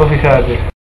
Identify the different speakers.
Speaker 1: Obrigado.